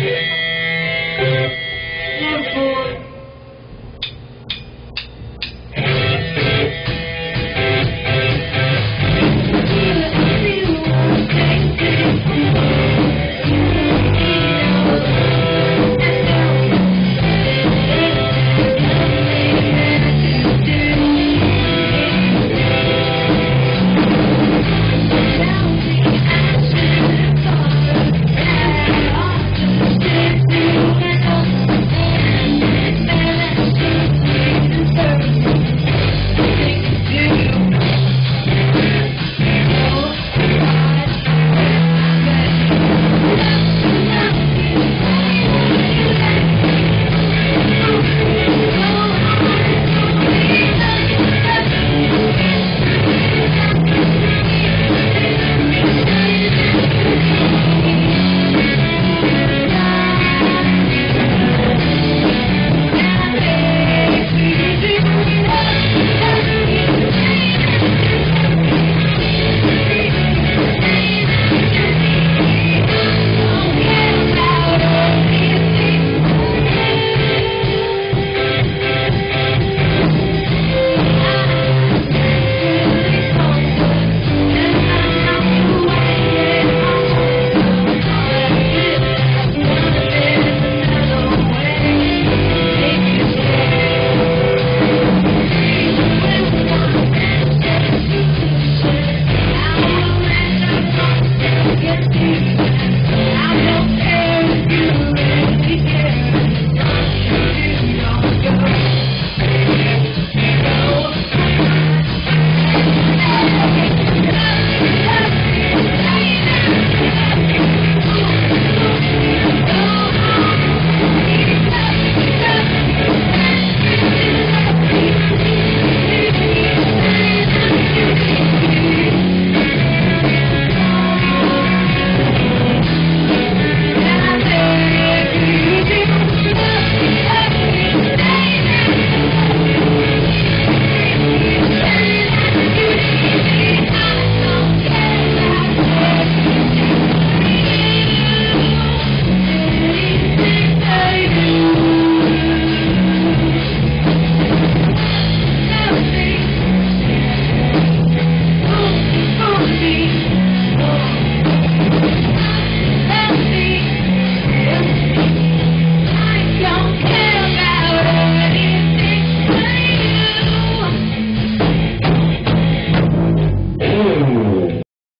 Yeah.